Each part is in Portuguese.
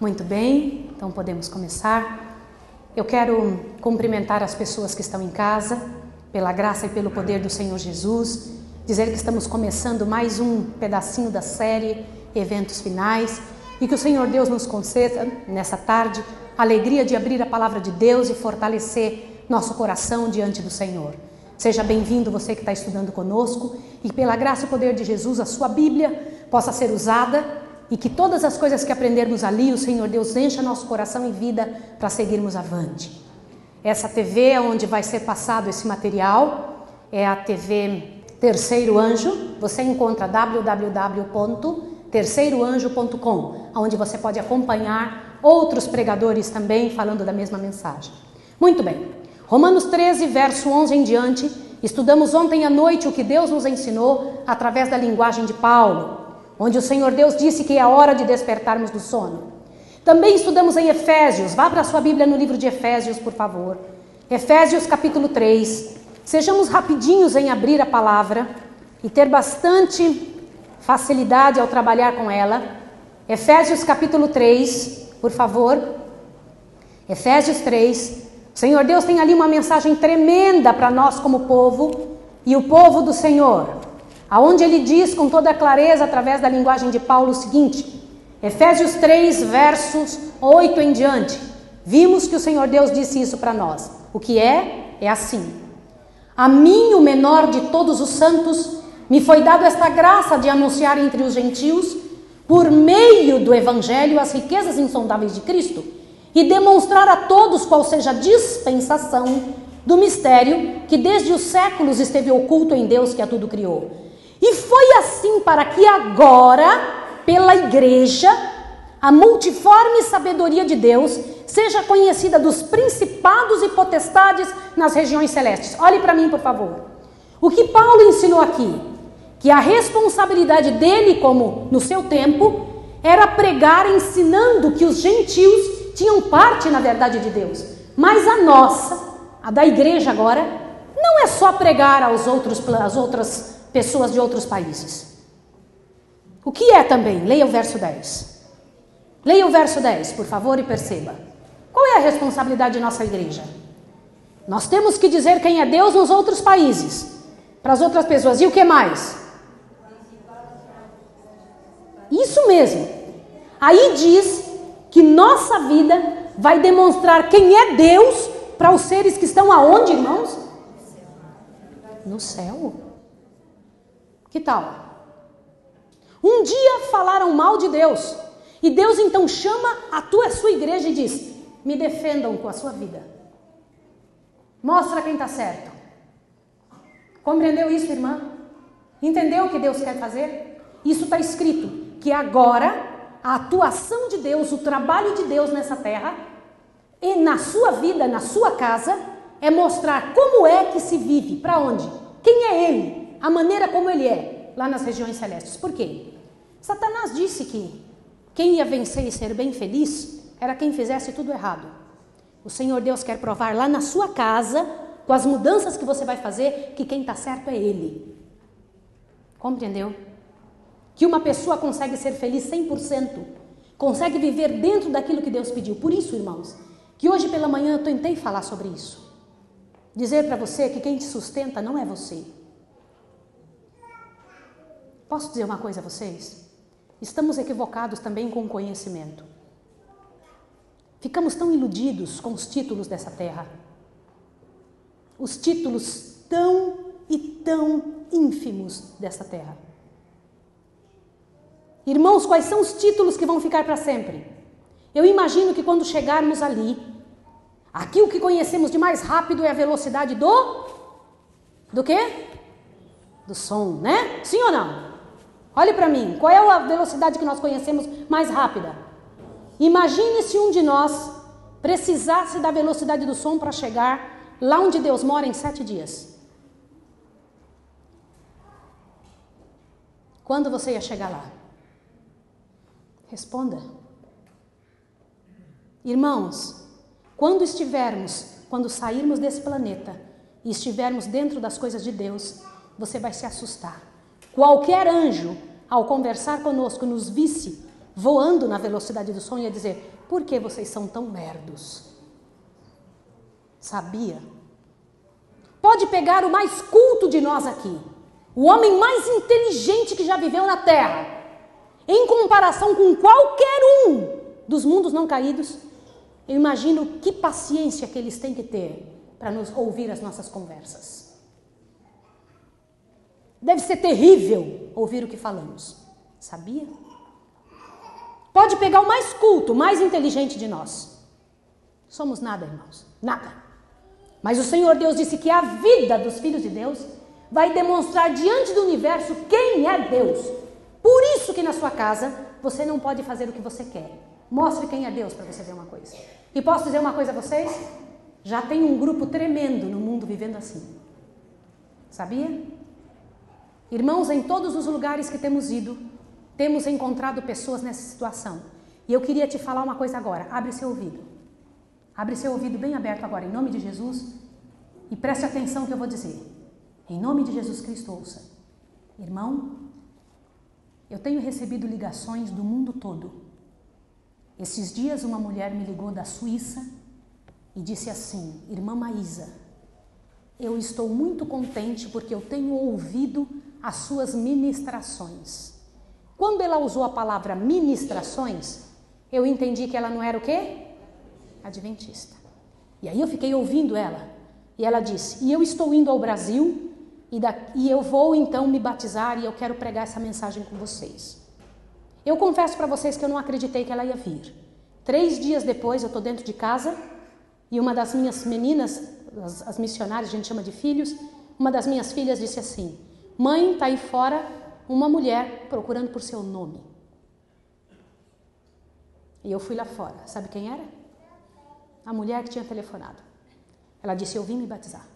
Muito bem, então podemos começar. Eu quero cumprimentar as pessoas que estão em casa, pela graça e pelo poder do Senhor Jesus, dizer que estamos começando mais um pedacinho da série Eventos Finais e que o Senhor Deus nos conceda nessa tarde a alegria de abrir a palavra de Deus e fortalecer nosso coração diante do Senhor. Seja bem-vindo você que está estudando conosco e pela graça e poder de Jesus a sua Bíblia possa ser usada e que todas as coisas que aprendermos ali, o Senhor Deus encha nosso coração e vida para seguirmos avante. Essa TV é onde vai ser passado esse material é a TV Terceiro Anjo. Você encontra www.terceiroanjo.com, onde você pode acompanhar outros pregadores também falando da mesma mensagem. Muito bem. Romanos 13, verso 11 em diante, estudamos ontem à noite o que Deus nos ensinou através da linguagem de Paulo onde o Senhor Deus disse que é a hora de despertarmos do sono. Também estudamos em Efésios, vá para a sua Bíblia no livro de Efésios, por favor. Efésios capítulo 3. Sejamos rapidinhos em abrir a palavra e ter bastante facilidade ao trabalhar com ela. Efésios capítulo 3, por favor. Efésios 3. O Senhor Deus tem ali uma mensagem tremenda para nós como povo e o povo do Senhor aonde ele diz com toda clareza, através da linguagem de Paulo, o seguinte: Efésios 3, versos 8 em diante. Vimos que o Senhor Deus disse isso para nós. O que é? É assim. A mim, o menor de todos os santos, me foi dado esta graça de anunciar entre os gentios, por meio do Evangelho, as riquezas insondáveis de Cristo e demonstrar a todos qual seja a dispensação do mistério que desde os séculos esteve oculto em Deus que a tudo criou e foi assim para que agora, pela igreja, a multiforme sabedoria de Deus seja conhecida dos principados e potestades nas regiões celestes. Olhe para mim, por favor. O que Paulo ensinou aqui? Que a responsabilidade dele, como no seu tempo, era pregar ensinando que os gentios tinham parte na verdade de Deus. Mas a nossa, a da igreja agora, não é só pregar aos outros, às outras pessoas de outros países. O que é também? Leia o verso 10. Leia o verso 10, por favor, e perceba. Qual é a responsabilidade de nossa igreja? Nós temos que dizer quem é Deus nos outros países, para as outras pessoas. E o que mais? Isso mesmo. Aí diz que nossa vida vai demonstrar quem é Deus para os seres que estão aonde, irmãos? No céu. Que tal? Um dia falaram mal de Deus. E Deus então chama a tua a sua igreja e diz: "Me defendam com a sua vida. Mostra quem está certo." Compreendeu isso, irmã? Entendeu o que Deus quer fazer? Isso está escrito que agora a atuação de Deus, o trabalho de Deus nessa terra e na sua vida, na sua casa, é mostrar como é que se vive, para onde, quem é Ele, a maneira como ele é lá nas regiões celestes. Por quê? Satanás disse que quem ia vencer e ser bem feliz era quem fizesse tudo errado. O Senhor Deus quer provar lá na sua casa, com as mudanças que você vai fazer, que quem está certo é Ele. Compreendeu? Que uma pessoa consegue ser feliz 100%, consegue viver dentro daquilo que Deus pediu. Por isso, irmãos, que hoje pela manhã eu tentei falar sobre isso. Dizer para você que quem te sustenta não é você. Posso dizer uma coisa a vocês? Estamos equivocados também com o conhecimento. Ficamos tão iludidos com os títulos dessa terra. Os títulos tão e tão ínfimos dessa terra. Irmãos, quais são os títulos que vão ficar para sempre? Eu imagino que quando chegarmos ali, aqui o que conhecemos de mais rápido é a velocidade do do quê? Do som, né? Sim ou não? Olhe para mim, qual é a velocidade que nós conhecemos mais rápida? Imagine se um de nós precisasse da velocidade do som para chegar lá onde Deus mora em sete dias. Quando você ia chegar lá? Responda. Irmãos, quando estivermos, quando sairmos desse planeta e estivermos dentro das coisas de Deus, você vai se assustar. Qualquer anjo, ao conversar conosco, nos visse voando na velocidade do som ia dizer: Por que vocês são tão lerdos? Sabia? Pode pegar o mais culto de nós aqui, o homem mais inteligente que já viveu na Terra, em comparação com qualquer um dos mundos não caídos, eu imagino que paciência que eles têm que ter para nos ouvir as nossas conversas. Deve ser terrível ouvir o que falamos. Sabia? Pode pegar o mais culto, o mais inteligente de nós. Somos nada, irmãos. Nada. Mas o Senhor Deus disse que a vida dos filhos de Deus vai demonstrar diante do universo quem é Deus. Por isso que na sua casa você não pode fazer o que você quer. Mostre quem é Deus para você ver uma coisa. E posso dizer uma coisa a vocês? Já tem um grupo tremendo no mundo vivendo assim. Sabia? Irmãos, em todos os lugares que temos ido, temos encontrado pessoas nessa situação. E eu queria te falar uma coisa agora. Abre seu ouvido. Abre seu ouvido bem aberto agora, em nome de Jesus, e preste atenção no que eu vou dizer. Em nome de Jesus Cristo, ouça. Irmão, eu tenho recebido ligações do mundo todo. Esses dias uma mulher me ligou da Suíça e disse assim: Irmã Maísa, eu estou muito contente porque eu tenho ouvido as suas ministrações. Quando ela usou a palavra ministrações, eu entendi que ela não era o quê? Adventista. E aí eu fiquei ouvindo ela. E ela disse: E eu estou indo ao Brasil e, da, e eu vou então me batizar e eu quero pregar essa mensagem com vocês. Eu confesso para vocês que eu não acreditei que ela ia vir. Três dias depois, eu estou dentro de casa e uma das minhas meninas, as, as missionárias, a gente chama de filhos, uma das minhas filhas disse assim: Mãe, está aí fora uma mulher procurando por seu nome. E eu fui lá fora. Sabe quem era? A mulher que tinha telefonado. Ela disse: Eu vim me batizar.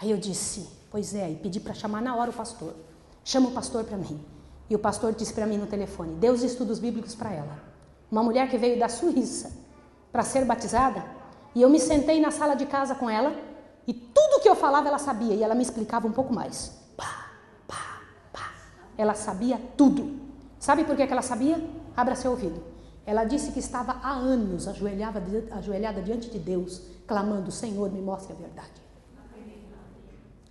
Aí eu disse: Pois é, e pedi para chamar na hora o pastor. Chama o pastor para mim. E o pastor disse para mim no telefone: Deus estudos bíblicos para ela. Uma mulher que veio da Suíça para ser batizada, e eu me sentei na sala de casa com ela, e tudo que eu falava ela sabia, e ela me explicava um pouco mais. Ela sabia tudo. Sabe por que ela sabia? Abra seu ouvido. Ela disse que estava há anos ajoelhada, ajoelhada diante de Deus, clamando: Senhor, me mostre a verdade.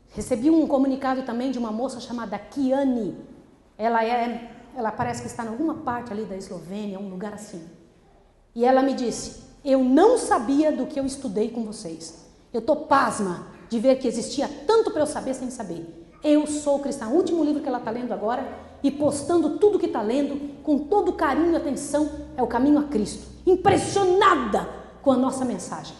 Recebi um comunicado também de uma moça chamada Kiane. Ela é, ela parece que está em alguma parte ali da Eslovênia, um lugar assim. E ela me disse: Eu não sabia do que eu estudei com vocês. Eu estou pasma de ver que existia tanto para eu saber sem saber. Eu sou cristã. O último livro que ela está lendo agora e postando tudo que está lendo, com todo carinho e atenção, é o caminho a Cristo. Impressionada com a nossa mensagem.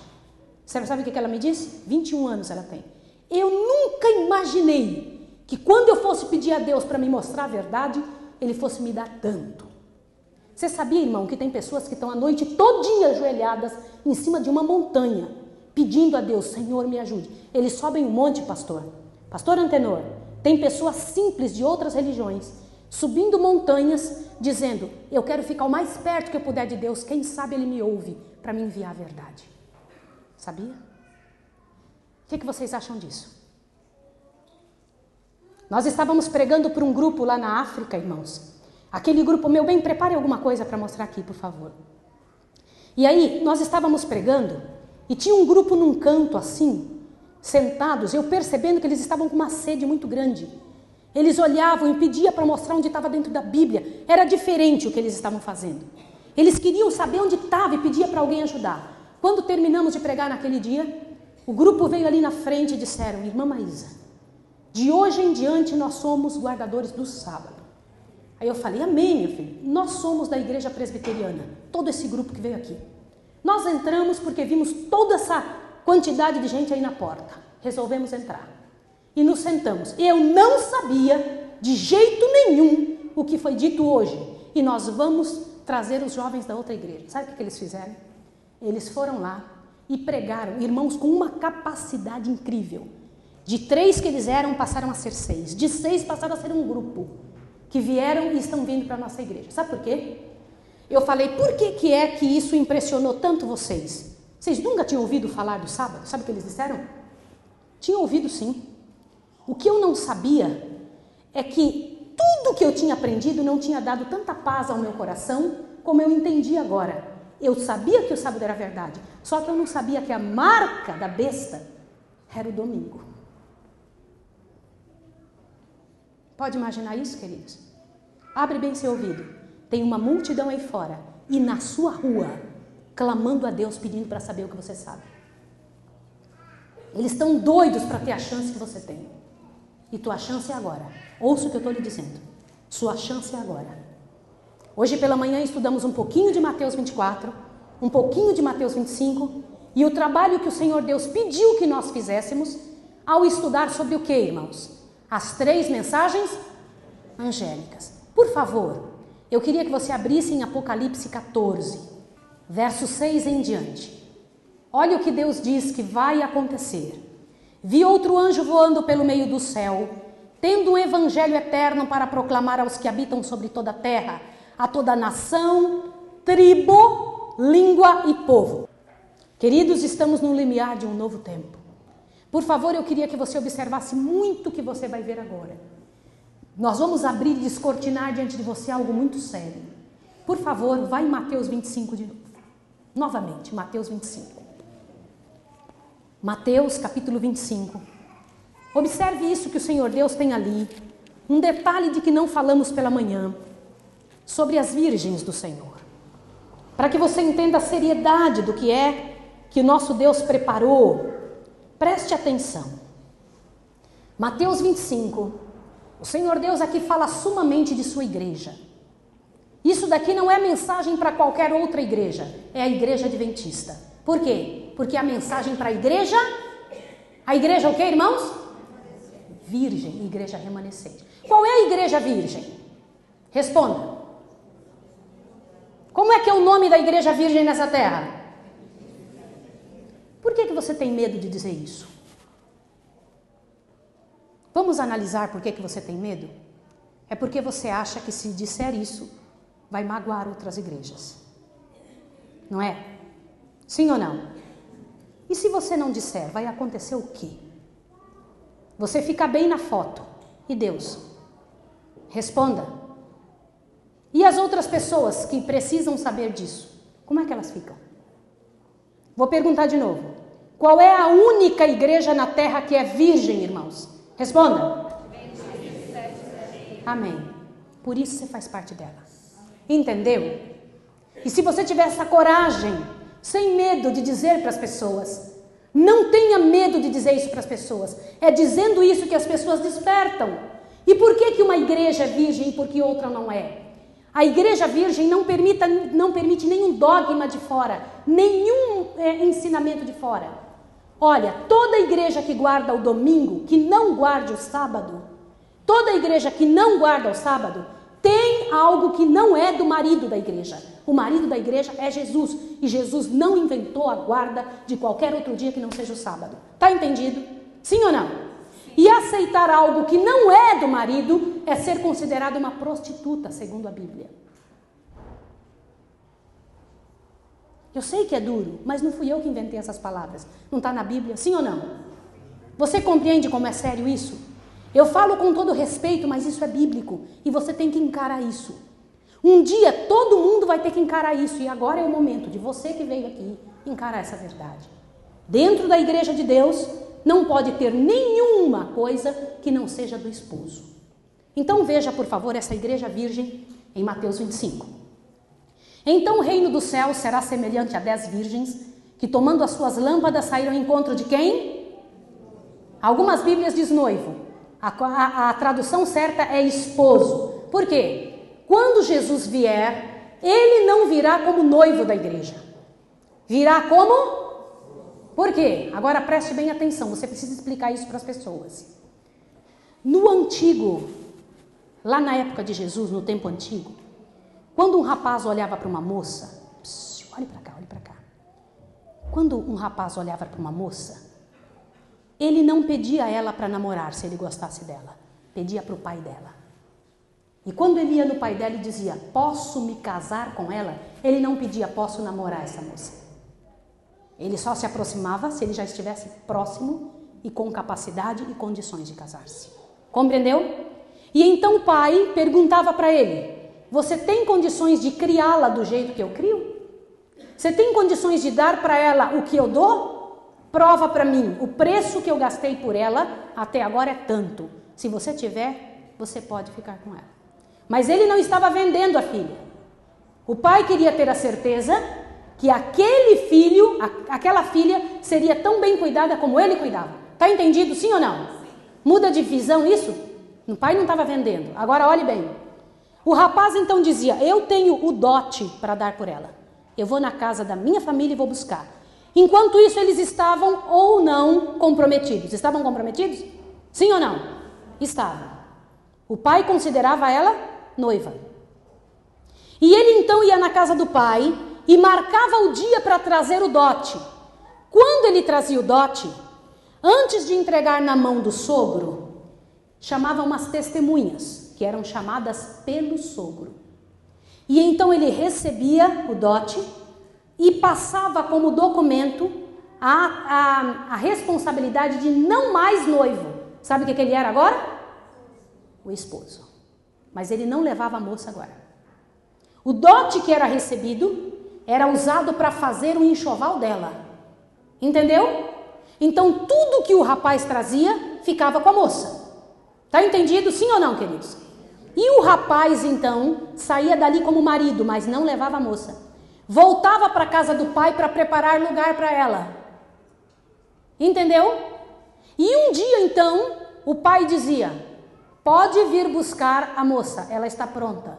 Você sabe o que ela me disse? 21 anos ela tem. Eu nunca imaginei que quando eu fosse pedir a Deus para me mostrar a verdade, Ele fosse me dar tanto. Você sabia, irmão, que tem pessoas que estão a noite todinha ajoelhadas em cima de uma montanha, pedindo a Deus, Senhor, me ajude. Eles sobem um monte, pastor. Pastor Antenor, tem pessoas simples de outras religiões subindo montanhas, dizendo: Eu quero ficar o mais perto que eu puder de Deus, quem sabe Ele me ouve para me enviar a verdade. Sabia? O que, que vocês acham disso? Nós estávamos pregando para um grupo lá na África, irmãos. Aquele grupo, meu bem, prepare alguma coisa para mostrar aqui, por favor. E aí, nós estávamos pregando e tinha um grupo num canto assim, sentados, eu percebendo que eles estavam com uma sede muito grande. Eles olhavam e pediam para mostrar onde estava dentro da Bíblia. Era diferente o que eles estavam fazendo. Eles queriam saber onde estava e pedia para alguém ajudar. Quando terminamos de pregar naquele dia, o grupo veio ali na frente e disseram: Irmã Maísa, de hoje em diante nós somos guardadores do sábado. Aí eu falei: Amém, meu filho. Nós somos da igreja presbiteriana, todo esse grupo que veio aqui. Nós entramos porque vimos toda essa quantidade de gente aí na porta. Resolvemos entrar e nos sentamos. Eu não sabia de jeito nenhum o que foi dito hoje. E nós vamos trazer os jovens da outra igreja. Sabe o que eles fizeram? Eles foram lá e pregaram, irmãos, com uma capacidade incrível. De três que eles eram, passaram a ser seis. De seis, passaram a ser um grupo que vieram e estão vindo para a nossa igreja. Sabe por quê? Eu falei, por que, que é que isso impressionou tanto vocês? Vocês nunca tinham ouvido falar do sábado? Sabe o que eles disseram? Tinham ouvido sim. O que eu não sabia é que tudo que eu tinha aprendido não tinha dado tanta paz ao meu coração como eu entendi agora. Eu sabia que o sábado era verdade, só que eu não sabia que a marca da besta era o domingo. Pode imaginar isso, queridos? Abre bem seu ouvido. Tem uma multidão aí fora e na sua rua clamando a Deus pedindo para saber o que você sabe. Eles estão doidos para ter a chance que você tem. E tua chance é agora. Ouça o que eu estou lhe dizendo. Sua chance é agora. Hoje pela manhã estudamos um pouquinho de Mateus 24, um pouquinho de Mateus 25 e o trabalho que o Senhor Deus pediu que nós fizéssemos ao estudar sobre o que, irmãos? As três mensagens angélicas. Por favor, eu queria que você abrisse em Apocalipse 14, verso 6 em diante. Olha o que Deus diz que vai acontecer. Vi outro anjo voando pelo meio do céu, tendo um evangelho eterno para proclamar aos que habitam sobre toda a terra, a toda nação, tribo, língua e povo. Queridos, estamos no limiar de um novo tempo. Por favor, eu queria que você observasse muito o que você vai ver agora. Nós vamos abrir e descortinar diante de você algo muito sério. Por favor, vá em Mateus 25 de novo. Novamente, Mateus 25. Mateus capítulo 25. Observe isso que o Senhor Deus tem ali. Um detalhe de que não falamos pela manhã sobre as virgens do Senhor. Para que você entenda a seriedade do que é que nosso Deus preparou, preste atenção. Mateus 25. O Senhor Deus aqui fala sumamente de sua igreja. Isso daqui não é mensagem para qualquer outra igreja, é a igreja adventista. Por quê? Porque a mensagem para a igreja, a igreja o que, irmãos? Virgem, igreja remanescente. Qual é a igreja virgem? Responda. Como é que é o nome da igreja virgem nessa terra? Por que, que você tem medo de dizer isso? Vamos analisar por que, que você tem medo? É porque você acha que se disser isso, vai magoar outras igrejas. Não é? Sim ou não? E se você não disser, vai acontecer o quê? Você fica bem na foto. E Deus? Responda. E as outras pessoas que precisam saber disso? Como é que elas ficam? Vou perguntar de novo. Qual é a única igreja na terra que é virgem, irmãos? Responda. Amém. Por isso você faz parte dela. Entendeu? E se você tiver essa coragem sem medo de dizer para as pessoas. Não tenha medo de dizer isso para as pessoas. É dizendo isso que as pessoas despertam. E por que, que uma igreja é virgem e por que outra não é? A igreja virgem não, permita, não permite nenhum dogma de fora, nenhum é, ensinamento de fora. Olha, toda igreja que guarda o domingo, que não guarde o sábado, toda igreja que não guarda o sábado, tem algo que não é do marido da igreja. O marido da igreja é Jesus. E Jesus não inventou a guarda de qualquer outro dia que não seja o sábado. Tá entendido? Sim ou não? E aceitar algo que não é do marido é ser considerado uma prostituta, segundo a Bíblia. Eu sei que é duro, mas não fui eu que inventei essas palavras. Não está na Bíblia? Sim ou não? Você compreende como é sério isso? Eu falo com todo respeito, mas isso é bíblico e você tem que encarar isso. Um dia todo mundo vai ter que encarar isso e agora é o momento de você que veio aqui encarar essa verdade. Dentro da igreja de Deus não pode ter nenhuma coisa que não seja do esposo. Então veja, por favor, essa igreja virgem em Mateus 25. Então o reino do céu será semelhante a dez virgens que, tomando as suas lâmpadas, saíram ao encontro de quem? Algumas Bíblias diz noivo. A, a, a tradução certa é esposo. Por quê? quando Jesus vier, ele não virá como noivo da igreja. Virá como? Por quê? Agora preste bem atenção, você precisa explicar isso para as pessoas. No antigo, lá na época de Jesus, no tempo antigo, quando um rapaz olhava para uma moça, pss, olhe para cá, olhe para cá. Quando um rapaz olhava para uma moça, ele não pedia a ela para namorar se ele gostasse dela, pedia para o pai dela. E quando ele ia no pai dela e dizia, posso me casar com ela? Ele não pedia, posso namorar essa moça. Ele só se aproximava se ele já estivesse próximo e com capacidade e condições de casar-se. Compreendeu? E então o pai perguntava para ele: Você tem condições de criá-la do jeito que eu crio? Você tem condições de dar para ela o que eu dou? Prova para mim, o preço que eu gastei por ela até agora é tanto. Se você tiver, você pode ficar com ela. Mas ele não estava vendendo a filha. O pai queria ter a certeza que aquele filho, aquela filha, seria tão bem cuidada como ele cuidava. Tá entendido, sim ou não? Muda de visão isso? O pai não estava vendendo. Agora olhe bem. O rapaz então dizia: Eu tenho o dote para dar por ela. Eu vou na casa da minha família e vou buscar. Enquanto isso, eles estavam ou não comprometidos. Estavam comprometidos? Sim ou não? Estavam. O pai considerava ela noiva. E ele então ia na casa do pai e marcava o dia para trazer o dote. Quando ele trazia o dote, antes de entregar na mão do sogro, chamava umas testemunhas, que eram chamadas pelo sogro. E então ele recebia o dote e passava como documento a, a, a responsabilidade de não mais noivo. Sabe o que, que ele era agora? O esposo. Mas ele não levava a moça agora. O dote que era recebido era usado para fazer o enxoval dela. Entendeu? Então tudo que o rapaz trazia ficava com a moça. Tá entendido, sim ou não, queridos? E o rapaz, então, saía dali como marido, mas não levava a moça. Voltava para a casa do pai para preparar lugar para ela. Entendeu? E um dia, então, o pai dizia: Pode vir buscar a moça, ela está pronta.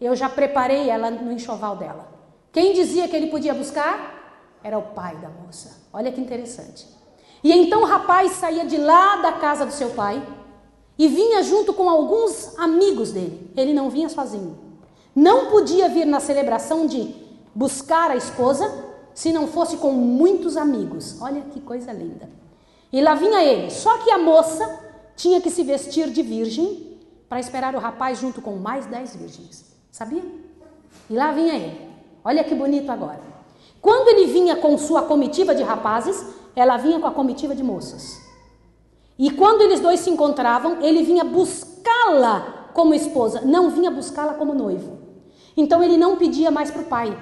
Eu já preparei ela no enxoval dela. Quem dizia que ele podia buscar? Era o pai da moça. Olha que interessante. E então o rapaz saía de lá da casa do seu pai e vinha junto com alguns amigos dele. Ele não vinha sozinho. Não podia vir na celebração de buscar a esposa se não fosse com muitos amigos. Olha que coisa linda. E lá vinha ele. Só que a moça tinha que se vestir de virgem para esperar o rapaz junto com mais dez virgens. Sabia? E lá vinha ele. Olha que bonito agora. Quando ele vinha com sua comitiva de rapazes, ela vinha com a comitiva de moças. E quando eles dois se encontravam, ele vinha buscá-la como esposa, não vinha buscá-la como noivo. Então ele não pedia mais para o pai.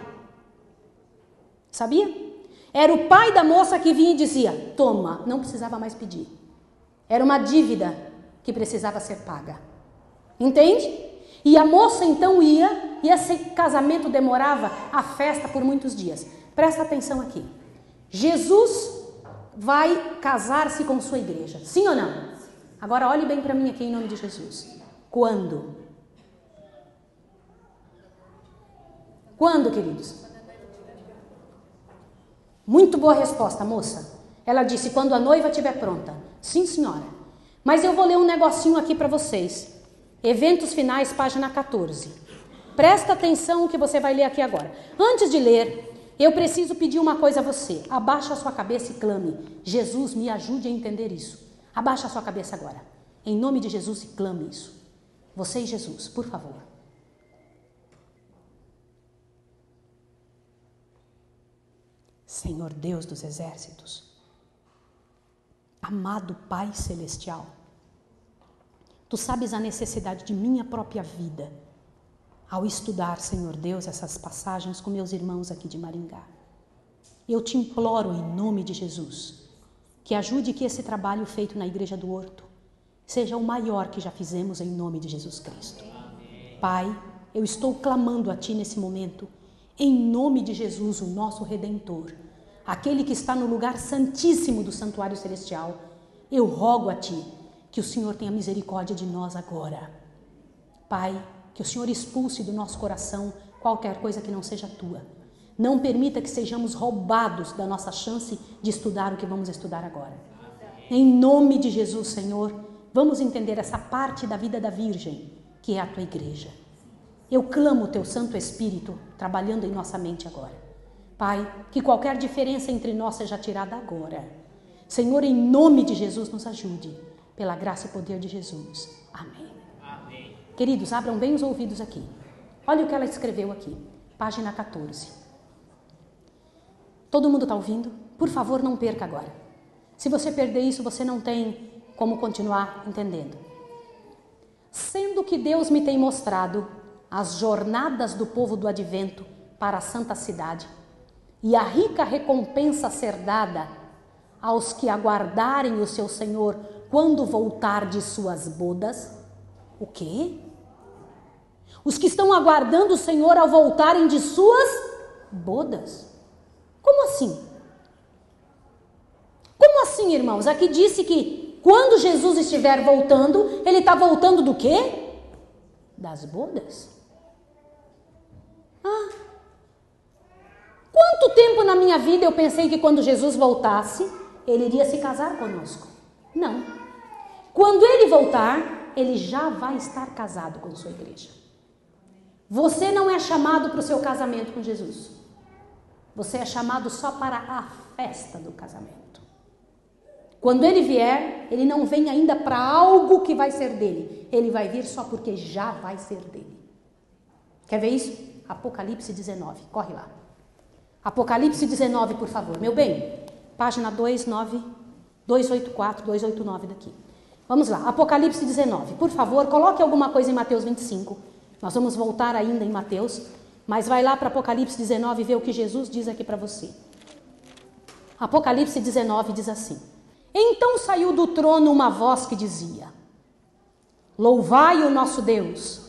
Sabia? Era o pai da moça que vinha e dizia: Toma, não precisava mais pedir. Era uma dívida que precisava ser paga. Entende? E a moça então ia, e esse casamento demorava a festa por muitos dias. Presta atenção aqui. Jesus vai casar-se com sua igreja. Sim ou não? Agora olhe bem para mim aqui em nome de Jesus. Quando? Quando, queridos? Muito boa resposta, moça. Ela disse: quando a noiva estiver pronta. Sim, senhora. Mas eu vou ler um negocinho aqui para vocês. Eventos finais, página 14. Presta atenção no que você vai ler aqui agora. Antes de ler, eu preciso pedir uma coisa a você. Abaixa a sua cabeça e clame. Jesus, me ajude a entender isso. Abaixa a sua cabeça agora. Em nome de Jesus e clame isso. Você e Jesus, por favor. Senhor Deus dos exércitos, amado Pai celestial, tu sabes a necessidade de minha própria vida ao estudar, Senhor Deus, essas passagens com meus irmãos aqui de Maringá. Eu te imploro em nome de Jesus que ajude que esse trabalho feito na Igreja do Horto seja o maior que já fizemos em nome de Jesus Cristo. Pai, eu estou clamando a Ti nesse momento, em nome de Jesus, o nosso Redentor, aquele que está no lugar santíssimo do santuário celestial. Eu rogo a Ti que o Senhor tenha misericórdia de nós agora. Pai, que o Senhor expulse do nosso coração qualquer coisa que não seja tua. Não permita que sejamos roubados da nossa chance de estudar o que vamos estudar agora. Em nome de Jesus, Senhor, vamos entender essa parte da vida da Virgem, que é a tua igreja. Eu clamo o teu Santo Espírito trabalhando em nossa mente agora. Pai, que qualquer diferença entre nós seja tirada agora. Senhor, em nome de Jesus, nos ajude. Pela graça e poder de Jesus. Amém. Queridos, abram bem os ouvidos aqui. Olha o que ela escreveu aqui, página 14. Todo mundo está ouvindo? Por favor, não perca agora. Se você perder isso, você não tem como continuar entendendo. Sendo que Deus me tem mostrado as jornadas do povo do advento para a santa cidade e a rica recompensa ser dada aos que aguardarem o seu Senhor quando voltar de suas bodas. O quê? Os que estão aguardando o Senhor ao voltarem de suas bodas. Como assim? Como assim, irmãos? Aqui disse que quando Jesus estiver voltando, ele está voltando do quê? Das bodas. Ah, quanto tempo na minha vida eu pensei que quando Jesus voltasse, ele iria se casar conosco? Não. Quando ele voltar, ele já vai estar casado com sua igreja. Você não é chamado para o seu casamento com Jesus. Você é chamado só para a festa do casamento. Quando ele vier, ele não vem ainda para algo que vai ser dele. Ele vai vir só porque já vai ser dele. Quer ver isso? Apocalipse 19. Corre lá. Apocalipse 19, por favor. Meu bem, página 29, 284, 289 daqui. Vamos lá. Apocalipse 19. Por favor, coloque alguma coisa em Mateus 25. Nós vamos voltar ainda em Mateus, mas vai lá para Apocalipse 19 e vê o que Jesus diz aqui para você. Apocalipse 19 diz assim: Então saiu do trono uma voz que dizia: Louvai o nosso Deus,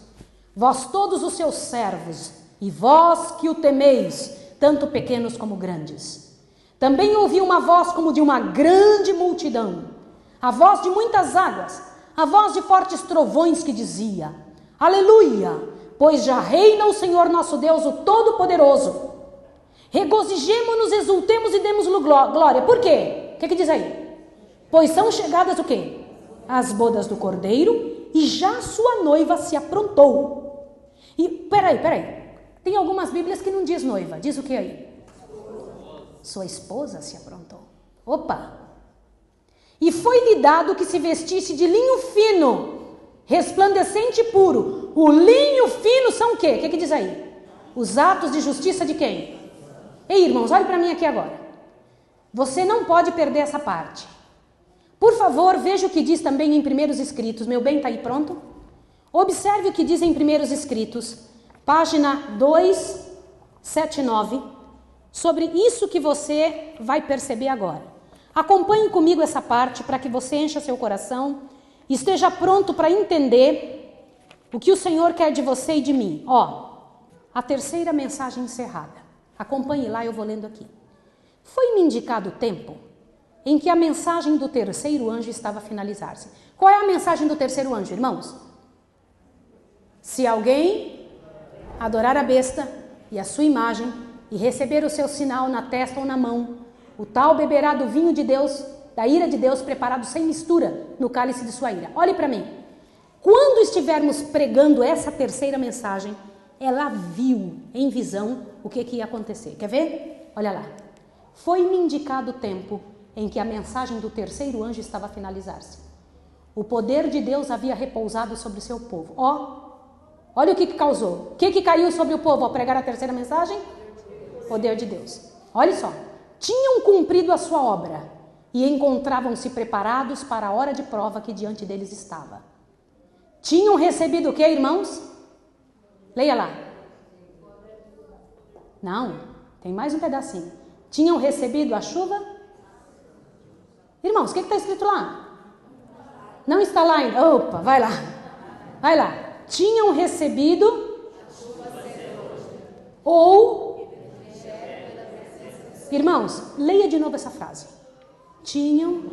vós todos os seus servos, e vós que o temeis, tanto pequenos como grandes. Também ouvi uma voz como de uma grande multidão, a voz de muitas águas, a voz de fortes trovões que dizia: Aleluia! Pois já reina o Senhor nosso Deus, o Todo-Poderoso. Regozijemo-nos, exultemos e demos glória. Por quê? O que, que diz aí? Pois são chegadas o quê? As bodas do cordeiro e já sua noiva se aprontou. E peraí, peraí. Tem algumas Bíblias que não diz noiva. Diz o que aí? Sua esposa se aprontou. Opa! E foi-lhe dado que se vestisse de linho fino resplandecente e puro. O linho fino são o quê? O que, que diz aí? Os atos de justiça de quem? Ei, irmãos, olhe para mim aqui agora. Você não pode perder essa parte. Por favor, veja o que diz também em Primeiros Escritos. Meu bem, está aí pronto? Observe o que diz em Primeiros Escritos, página 279, sobre isso que você vai perceber agora. Acompanhe comigo essa parte para que você encha seu coração Esteja pronto para entender o que o Senhor quer de você e de mim. Ó, a terceira mensagem encerrada. Acompanhe lá, eu vou lendo aqui. Foi-me indicado o tempo em que a mensagem do terceiro anjo estava a finalizar-se. Qual é a mensagem do terceiro anjo, irmãos? Se alguém adorar a besta e a sua imagem e receber o seu sinal na testa ou na mão, o tal beberá do vinho de Deus da ira de Deus preparado sem mistura no cálice de sua ira. Olhe para mim. Quando estivermos pregando essa terceira mensagem, ela viu em visão o que, que ia acontecer. Quer ver? Olha lá. Foi-me indicado o tempo em que a mensagem do terceiro anjo estava a finalizar-se. O poder de Deus havia repousado sobre seu povo. Ó, olha o que, que causou. O que, que caiu sobre o povo ao pregar a terceira mensagem? Poder de Deus. Olha só. Tinham cumprido a sua obra e encontravam-se preparados para a hora de prova que diante deles estava. Tinham recebido o que, irmãos? Leia lá. Não, tem mais um pedacinho. Tinham recebido a chuva? Irmãos, o que está escrito lá? Não está lá ainda. Opa, vai lá. Vai lá. Tinham recebido ou Irmãos, leia de novo essa frase tinham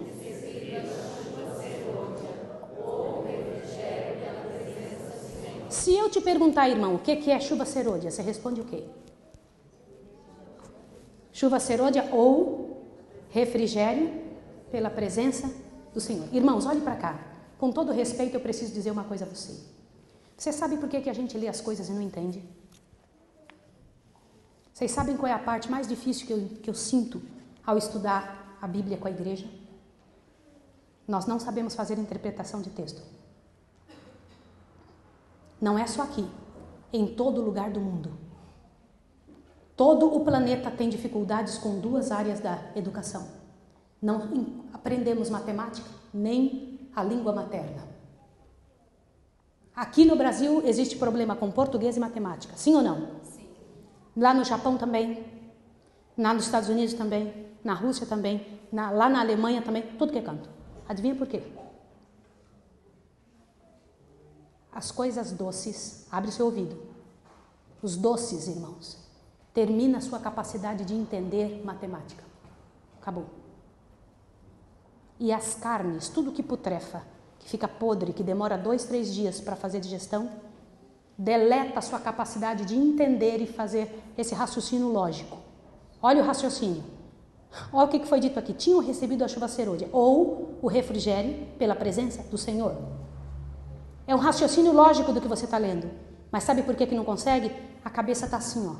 Se eu te perguntar, irmão, o que é chuva serôdia, você responde o quê? Chuva serôdia ou refrigério pela presença do Senhor. Irmãos, olhe para cá. Com todo respeito, eu preciso dizer uma coisa a você. Você sabe por que, que a gente lê as coisas e não entende? Vocês sabem qual é a parte mais difícil que eu, que eu sinto ao estudar a Bíblia com a igreja? Nós não sabemos fazer interpretação de texto. Não é só aqui, em todo lugar do mundo. Todo o planeta tem dificuldades com duas áreas da educação. Não aprendemos matemática nem a língua materna. Aqui no Brasil existe problema com português e matemática, sim ou não? Sim. Lá no Japão também, lá nos Estados Unidos também, na Rússia também, na, lá na Alemanha também, tudo que é canto. Adivinha por quê? As coisas doces, abre seu ouvido. Os doces, irmãos, termina a sua capacidade de entender matemática. Acabou. E as carnes, tudo que putrefa, que fica podre, que demora dois, três dias para fazer digestão, deleta a sua capacidade de entender e fazer esse raciocínio lógico. Olha o raciocínio. Olha o que foi dito aqui. Tinham recebido a chuva serôdia ou o refrigério pela presença do Senhor. É um raciocínio lógico do que você está lendo. Mas sabe por que, que não consegue? A cabeça está assim, ó.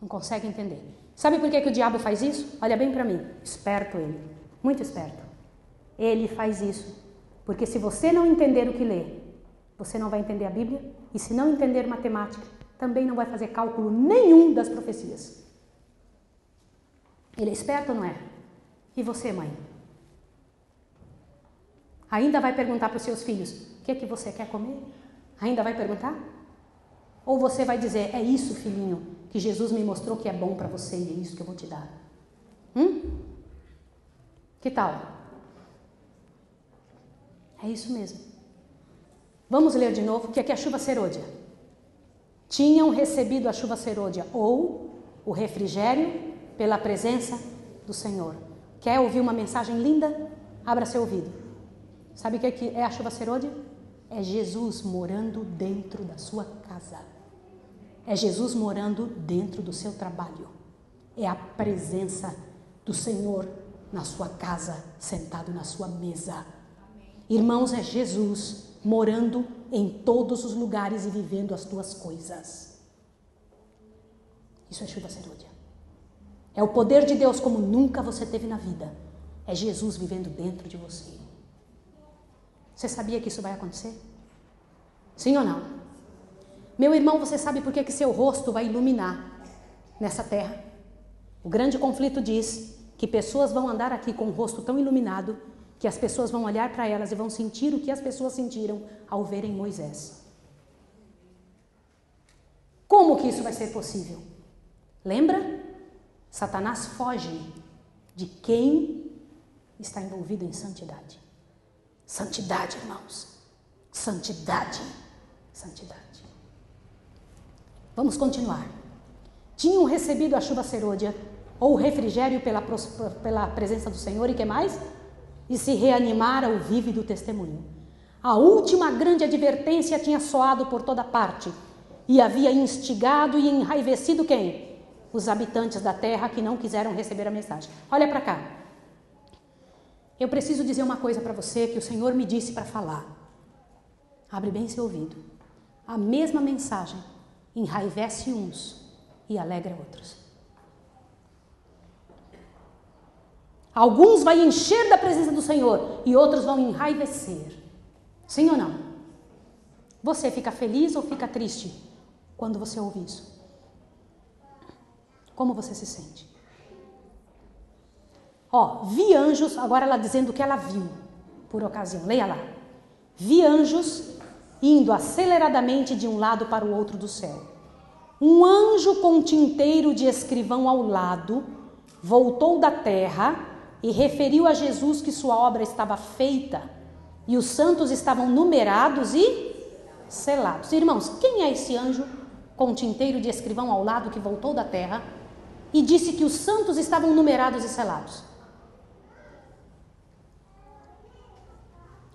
Não consegue entender. Sabe por que, que o diabo faz isso? Olha bem para mim. Esperto ele. Muito esperto. Ele faz isso porque se você não entender o que lê, você não vai entender a Bíblia, e se não entender matemática, também não vai fazer cálculo nenhum das profecias. Ele é esperto ou não é? E você, mãe? Ainda vai perguntar para os seus filhos: o que é que você quer comer? Ainda vai perguntar? Ou você vai dizer: é isso, filhinho, que Jesus me mostrou que é bom para você e é isso que eu vou te dar? Hum? Que tal? É isso mesmo. Vamos ler de novo, que aqui é a chuva serôdia. Tinham recebido a chuva serôdia ou o refrigério pela presença do Senhor. Quer ouvir uma mensagem linda? Abra seu ouvido. Sabe o que é a chuva serôdia? É Jesus morando dentro da sua casa. É Jesus morando dentro do seu trabalho. É a presença do Senhor na sua casa, sentado na sua mesa Irmãos, é Jesus morando em todos os lugares e vivendo as tuas coisas. Isso é chuva serúdia. É o poder de Deus como nunca você teve na vida. É Jesus vivendo dentro de você. Você sabia que isso vai acontecer? Sim ou não? Meu irmão, você sabe por que, que seu rosto vai iluminar nessa terra? O grande conflito diz que pessoas vão andar aqui com o rosto tão iluminado que as pessoas vão olhar para elas e vão sentir o que as pessoas sentiram ao verem Moisés. Como que isso vai ser possível? Lembra? Satanás foge de quem está envolvido em santidade. Santidade, irmãos. Santidade. Santidade. Vamos continuar. Tinham recebido a chuva serôdia ou refrigério pela, pela presença do Senhor e que mais? E se reanimara o vívido testemunho. A última grande advertência tinha soado por toda parte e havia instigado e enraivecido quem? Os habitantes da terra que não quiseram receber a mensagem. Olha para cá. Eu preciso dizer uma coisa para você que o Senhor me disse para falar. Abre bem seu ouvido. A mesma mensagem enraivece uns e alegra outros. Alguns vai encher da presença do Senhor e outros vão enraivecer. Sim ou não? Você fica feliz ou fica triste quando você ouve isso? Como você se sente? Ó, vi anjos, agora ela dizendo que ela viu por ocasião. Leia lá. Vi anjos indo aceleradamente de um lado para o outro do céu. Um anjo com tinteiro de escrivão ao lado voltou da terra e referiu a Jesus que sua obra estava feita e os santos estavam numerados e selados. Irmãos, quem é esse anjo com tinteiro de escrivão ao lado que voltou da terra e disse que os santos estavam numerados e selados?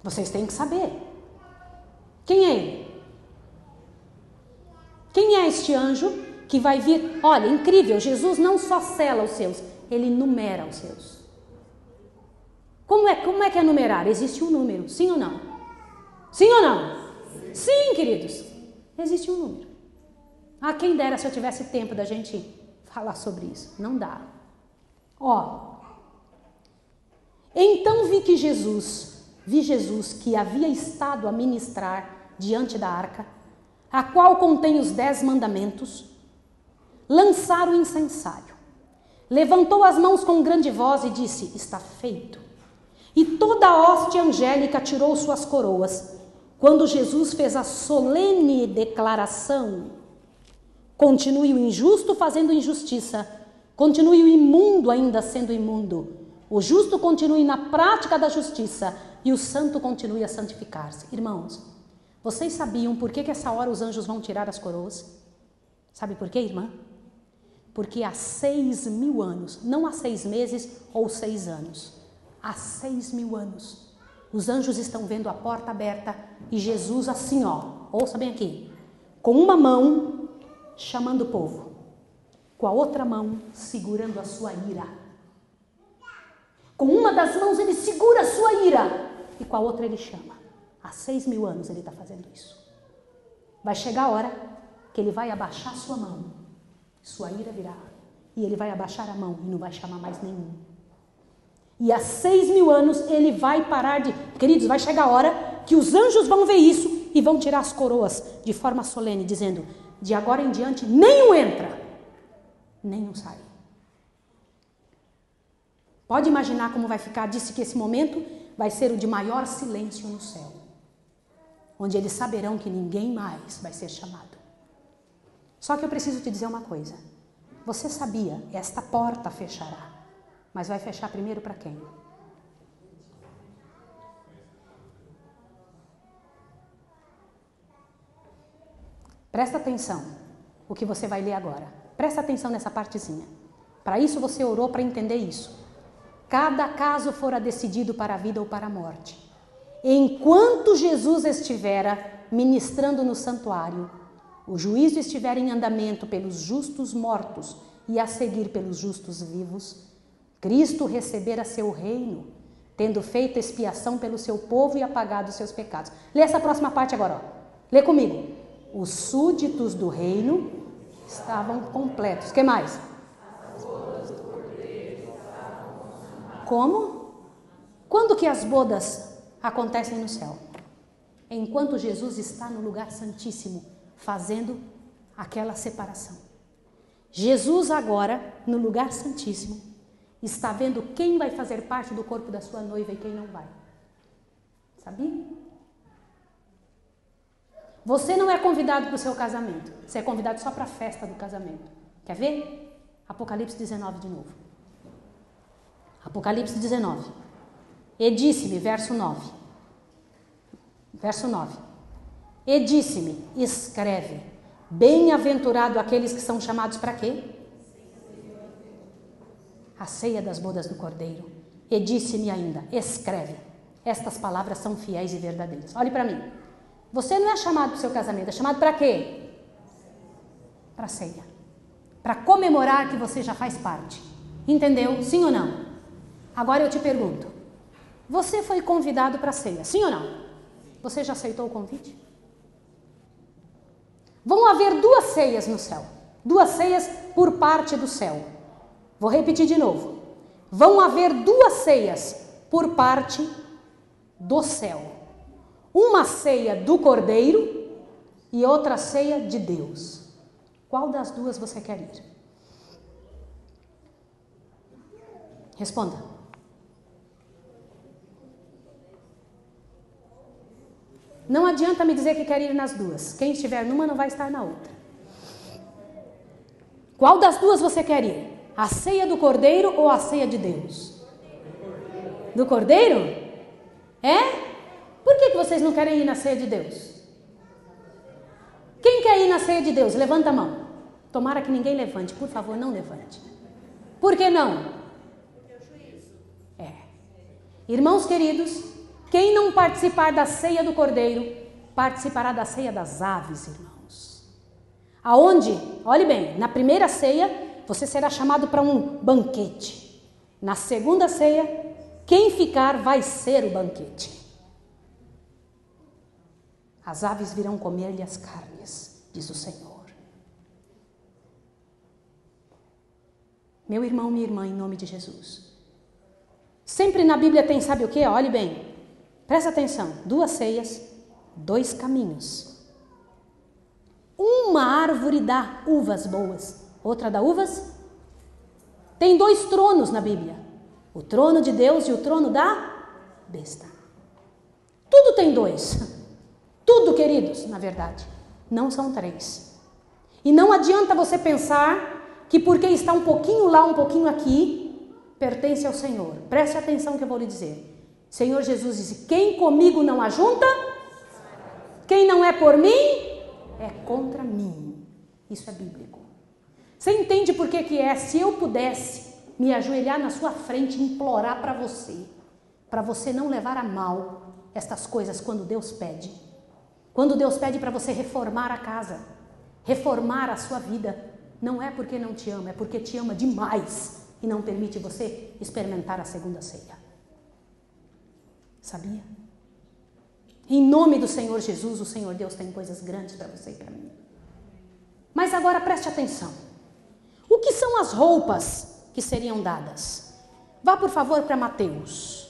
Vocês têm que saber. Quem é ele? Quem é este anjo que vai vir? Olha, incrível, Jesus não só sela os seus, ele numera os seus. Como é, como é que é numerar? Existe um número, sim ou não? Sim ou não? Sim, queridos. Existe um número. Ah, quem dera se eu tivesse tempo da gente falar sobre isso. Não dá. Ó. Então vi que Jesus, vi Jesus que havia estado a ministrar diante da arca, a qual contém os dez mandamentos, lançar o incensário. Levantou as mãos com grande voz e disse: Está feito. E toda a hoste angélica tirou suas coroas quando Jesus fez a solene declaração: continue o injusto fazendo injustiça, continue o imundo ainda sendo imundo, o justo continue na prática da justiça e o santo continue a santificar-se. Irmãos, vocês sabiam por que, que essa hora os anjos vão tirar as coroas? Sabe por quê, irmã? Porque há seis mil anos, não há seis meses ou seis anos, há seis mil anos, os anjos estão vendo a porta aberta e Jesus assim, ó, ouça bem aqui, com uma mão chamando o povo, com a outra mão segurando a sua ira. Com uma das mãos ele segura a sua ira e com a outra ele chama. Há seis mil anos ele está fazendo isso. Vai chegar a hora que ele vai abaixar sua mão sua ira virá. E ele vai abaixar a mão e não vai chamar mais nenhum. E há seis mil anos ele vai parar de. Queridos, vai chegar a hora que os anjos vão ver isso e vão tirar as coroas de forma solene, dizendo: de agora em diante, nenhum entra, nenhum sai. Pode imaginar como vai ficar? Disse que esse momento vai ser o de maior silêncio no céu, onde eles saberão que ninguém mais vai ser chamado. Só que eu preciso te dizer uma coisa. Você sabia, esta porta fechará. Mas vai fechar primeiro para quem? Presta atenção o que você vai ler agora. Presta atenção nessa partezinha. Para isso você orou para entender isso. Cada caso fora decidido para a vida ou para a morte. Enquanto Jesus estivera ministrando no santuário, o juízo estiver em andamento pelos justos mortos e a seguir pelos justos vivos, Cristo recebera seu reino, tendo feito expiação pelo seu povo e apagado os seus pecados. Lê essa próxima parte agora, ó. Lê comigo. Os súditos do reino estavam completos. que mais? Como? Quando que as bodas acontecem no céu? Enquanto Jesus está no lugar santíssimo, fazendo aquela separação. Jesus, agora, no lugar santíssimo, está vendo quem vai fazer parte do corpo da sua noiva e quem não vai. Sabia? Você não é convidado para o seu casamento, você é convidado só para a festa do casamento. Quer ver? Apocalipse 19 de novo. Apocalipse 19. E disse-me, verso 9. Verso 9. E disse-me: escreve, bem-aventurado aqueles que são chamados para quê? A ceia das bodas do cordeiro. E disse-me ainda: escreve, estas palavras são fiéis e verdadeiras. Olhe para mim. Você não é chamado para o seu casamento, é chamado para quê? Para ceia. Para comemorar que você já faz parte. Entendeu? Sim ou não? Agora eu te pergunto: você foi convidado para a ceia, sim ou não? Você já aceitou o convite? Vão haver duas ceias no céu. Duas ceias por parte do céu. Vou repetir de novo. Vão haver duas ceias por parte do céu. Uma ceia do Cordeiro e outra ceia de Deus. Qual das duas você quer ir? Responda. Não adianta me dizer que quer ir nas duas. Quem estiver numa não vai estar na outra. Qual das duas você quer ir? A ceia do cordeiro ou a ceia de Deus? Do cordeiro? É? Por que, que vocês não querem ir na ceia de Deus? Quem quer ir na ceia de Deus? Levanta a mão. Tomara que ninguém levante, por favor, não levante. Por que não? É. Irmãos queridos, quem não participar da ceia do cordeiro, participará da ceia das aves, irmãos. Aonde? Olhe bem, na primeira ceia, você será chamado para um banquete. Na segunda ceia, quem ficar vai ser o banquete. As aves virão comer-lhe as carnes, diz o Senhor. Meu irmão, minha irmã, em nome de Jesus. Sempre na Bíblia tem, sabe o que? Olhe bem. Presta atenção: duas ceias, dois caminhos. Uma árvore dá uvas boas, outra dá uvas. Tem dois tronos na Bíblia: o trono de Deus e o trono da besta. Tudo tem dois. Tudo, queridos, na verdade, não são três. E não adianta você pensar que porque está um pouquinho lá, um pouquinho aqui, pertence ao Senhor. Preste atenção que eu vou lhe dizer. Senhor Jesus disse: Quem comigo não ajunta, quem não é por mim, é contra mim. Isso é bíblico. Você entende por que, que é? Se eu pudesse me ajoelhar na sua frente e implorar para você, para você não levar a mal estas coisas quando Deus pede. Quando Deus pede para você reformar a casa, reformar a sua vida, não é porque não te ama, é porque te ama demais e não permite você experimentar a segunda ceia. Sabia? Em nome do Senhor Jesus, o Senhor Deus tem coisas grandes para você e para mim. Mas agora preste atenção. Que são as roupas que seriam dadas? Vá, por favor, para Mateus.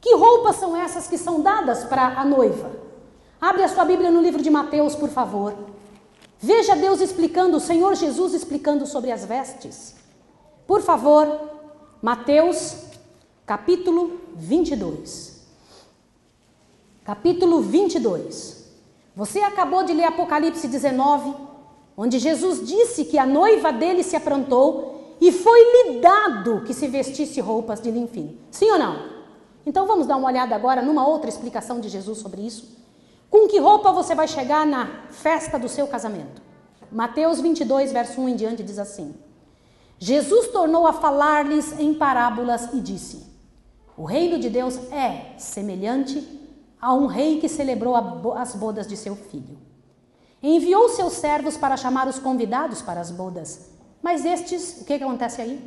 Que roupas são essas que são dadas para a noiva? Abre a sua Bíblia no livro de Mateus, por favor. Veja Deus explicando, o Senhor Jesus explicando sobre as vestes. Por favor, Mateus, capítulo 22 capítulo 22. Você acabou de ler Apocalipse 19, onde Jesus disse que a noiva dele se aprontou e foi-lhe dado que se vestisse roupas de linho fino. Sim ou não? Então vamos dar uma olhada agora numa outra explicação de Jesus sobre isso. Com que roupa você vai chegar na festa do seu casamento? Mateus 22, verso 1 em diante diz assim: Jesus tornou a falar-lhes em parábolas e disse: O reino de Deus é semelhante a um rei que celebrou as bodas de seu filho. Enviou seus servos para chamar os convidados para as bodas. Mas estes, o que, que acontece aí?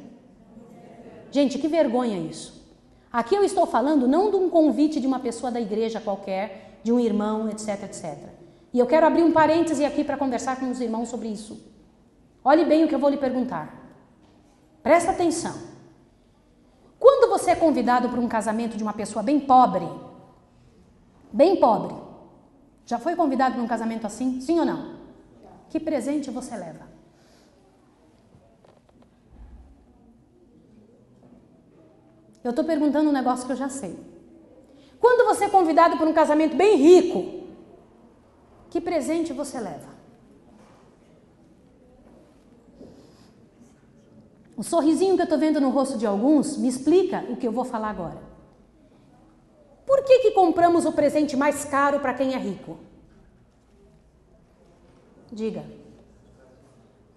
Gente, que vergonha isso. Aqui eu estou falando não de um convite de uma pessoa da igreja qualquer, de um irmão, etc, etc. E eu quero abrir um parêntese aqui para conversar com os irmãos sobre isso. Olhe bem o que eu vou lhe perguntar. Presta atenção. Quando você é convidado para um casamento de uma pessoa bem pobre, bem pobre. Já foi convidado para um casamento assim? Sim ou não? Que presente você leva? Eu estou perguntando um negócio que eu já sei. Quando você é convidado para um casamento bem rico, que presente você leva? O sorrisinho que eu estou vendo no rosto de alguns me explica o que eu vou falar agora. Por que, que compramos o presente mais caro para quem é rico? Diga.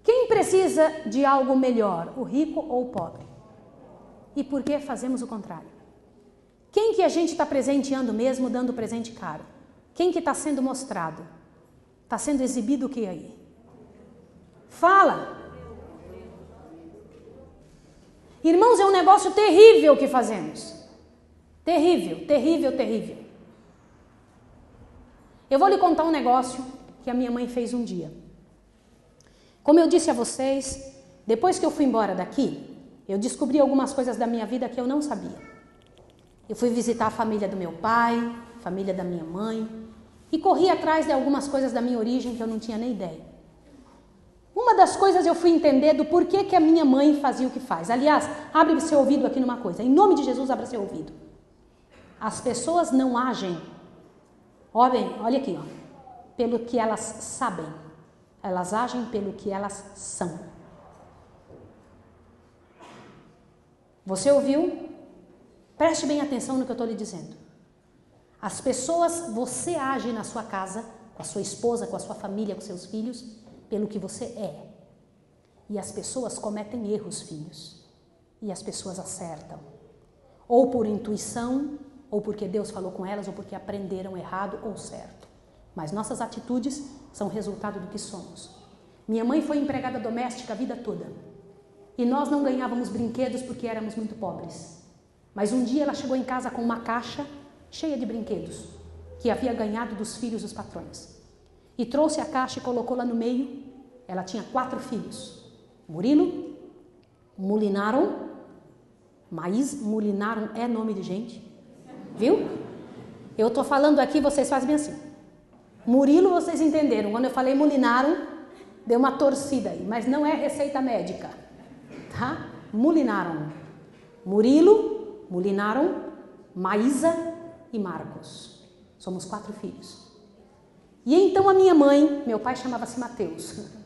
Quem precisa de algo melhor, o rico ou o pobre? E por que fazemos o contrário? Quem que a gente está presenteando mesmo dando presente caro? Quem que está sendo mostrado? Está sendo exibido o que aí? Fala! Irmãos, é um negócio terrível que fazemos. Terrível, terrível, terrível. Eu vou lhe contar um negócio que a minha mãe fez um dia. Como eu disse a vocês, depois que eu fui embora daqui, eu descobri algumas coisas da minha vida que eu não sabia. Eu fui visitar a família do meu pai, família da minha mãe, e corri atrás de algumas coisas da minha origem que eu não tinha nem ideia. Uma das coisas eu fui entender do porquê que a minha mãe fazia o que faz. Aliás, abre seu ouvido aqui numa coisa. Em nome de Jesus, abra seu ouvido. As pessoas não agem, olhem, olha aqui, ó, pelo que elas sabem, elas agem pelo que elas são. Você ouviu? Preste bem atenção no que eu estou lhe dizendo. As pessoas, você age na sua casa, com a sua esposa, com a sua família, com seus filhos, pelo que você é. E as pessoas cometem erros, filhos. E as pessoas acertam. Ou por intuição, ou porque Deus falou com elas, ou porque aprenderam errado ou certo. Mas nossas atitudes são resultado do que somos. Minha mãe foi empregada doméstica a vida toda. E nós não ganhávamos brinquedos porque éramos muito pobres. Mas um dia ela chegou em casa com uma caixa cheia de brinquedos que havia ganhado dos filhos dos patrões. E trouxe a caixa e colocou lá no meio. Ela tinha quatro filhos: Murilo, Mulinaron, Maís, Mulinaron é nome de gente, Viu? Eu estou falando aqui, vocês fazem assim. Murilo, vocês entenderam. Quando eu falei mulinaram, deu uma torcida aí. Mas não é receita médica. Tá? Mulinaram. Murilo, mulinaram, Maísa e Marcos. Somos quatro filhos. E então a minha mãe, meu pai chamava-se Mateus.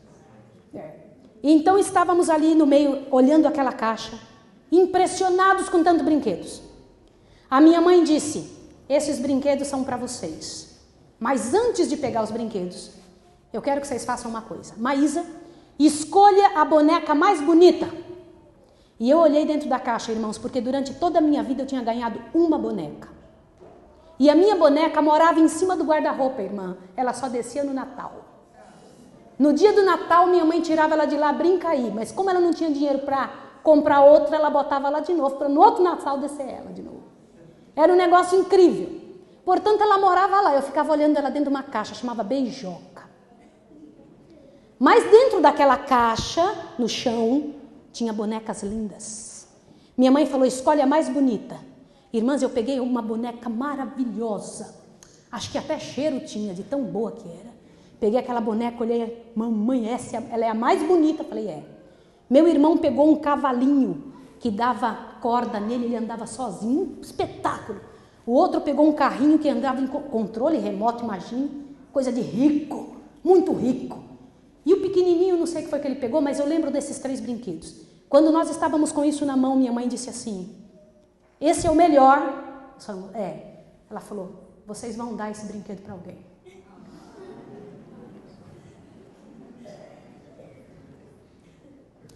É. E então estávamos ali no meio, olhando aquela caixa, impressionados com tantos brinquedos. A minha mãe disse: Esses brinquedos são para vocês. Mas antes de pegar os brinquedos, eu quero que vocês façam uma coisa. Maísa, escolha a boneca mais bonita. E eu olhei dentro da caixa, irmãos, porque durante toda a minha vida eu tinha ganhado uma boneca. E a minha boneca morava em cima do guarda-roupa, irmã. Ela só descia no Natal. No dia do Natal, minha mãe tirava ela de lá, brinca aí. Mas como ela não tinha dinheiro para comprar outra, ela botava lá de novo, para no outro Natal descer ela de novo. Era um negócio incrível. Portanto, ela morava lá. Eu ficava olhando ela dentro de uma caixa, chamava beijoca. Mas dentro daquela caixa, no chão, tinha bonecas lindas. Minha mãe falou: escolhe a mais bonita. Irmãs, eu peguei uma boneca maravilhosa. Acho que até cheiro tinha, de tão boa que era. Peguei aquela boneca, olhei, mamãe, essa, ela é a mais bonita. Falei, é. Meu irmão pegou um cavalinho que dava corda nele, ele andava sozinho, espetáculo. O outro pegou um carrinho que andava em controle remoto, imagine, coisa de rico, muito rico. E o pequenininho, não sei o que foi que ele pegou, mas eu lembro desses três brinquedos. Quando nós estávamos com isso na mão, minha mãe disse assim: Esse é o melhor. É. Ela falou: Vocês vão dar esse brinquedo para alguém.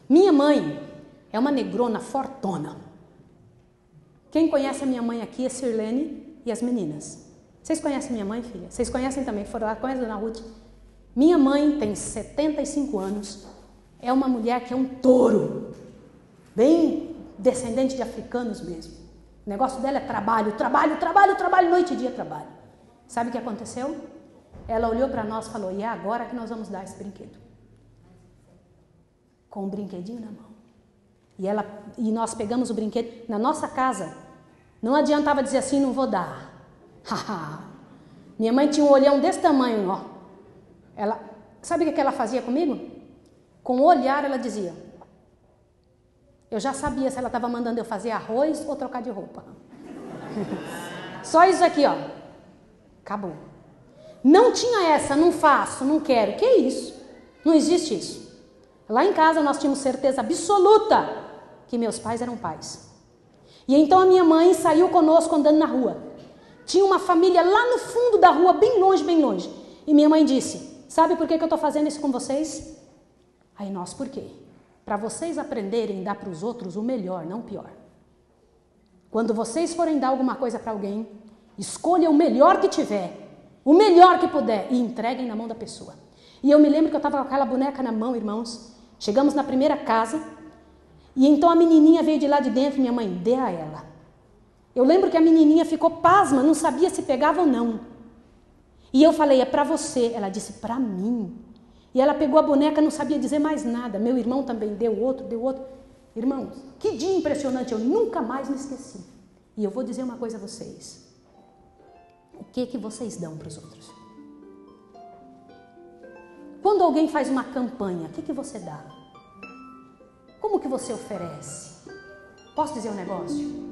Minha mãe é uma negrona fortona. Quem conhece a minha mãe aqui é Sirlene e as meninas. Vocês conhecem minha mãe, filha? Vocês conhecem também? Foram lá, conhecem a Dona Ruth? Minha mãe tem 75 anos, é uma mulher que é um touro, bem descendente de africanos mesmo. O negócio dela é trabalho, trabalho, trabalho, trabalho, noite e dia trabalho. Sabe o que aconteceu? Ela olhou para nós e falou: E é agora que nós vamos dar esse brinquedo com um brinquedinho na mão. E, ela, e nós pegamos o brinquedo na nossa casa. Não adiantava dizer assim, não vou dar. Minha mãe tinha um olhão desse tamanho, ó. Ela, sabe o que ela fazia comigo? Com o olhar ela dizia. Eu já sabia se ela estava mandando eu fazer arroz ou trocar de roupa. Só isso aqui, ó. Acabou. Não tinha essa, não faço, não quero. Que isso? Não existe isso. Lá em casa nós tínhamos certeza absoluta que meus pais eram pais. E então a minha mãe saiu conosco andando na rua. Tinha uma família lá no fundo da rua, bem longe, bem longe. E minha mãe disse: Sabe por que, que eu estou fazendo isso com vocês? Aí nós, por quê? Para vocês aprenderem a dar para os outros o melhor, não o pior. Quando vocês forem dar alguma coisa para alguém, escolha o melhor que tiver, o melhor que puder e entreguem na mão da pessoa. E eu me lembro que eu estava com aquela boneca na mão, irmãos, Chegamos na primeira casa e então a menininha veio de lá de dentro minha mãe, dê a ela. Eu lembro que a menininha ficou pasma, não sabia se pegava ou não. E eu falei, é para você. Ela disse, para mim. E ela pegou a boneca, não sabia dizer mais nada. Meu irmão também deu outro, deu outro. Irmãos, que dia impressionante, eu nunca mais me esqueci. E eu vou dizer uma coisa a vocês. O que que vocês dão para os outros? Quando alguém faz uma campanha, o que, que você dá? Como que você oferece? Posso dizer um negócio?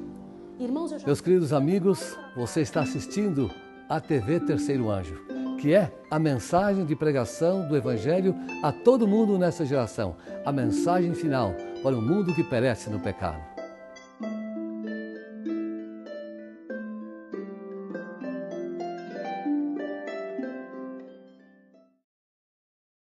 Irmãos, já... Meus queridos amigos, você está assistindo a TV Terceiro Anjo, que é a mensagem de pregação do Evangelho a todo mundo nessa geração, a mensagem final para o mundo que perece no pecado.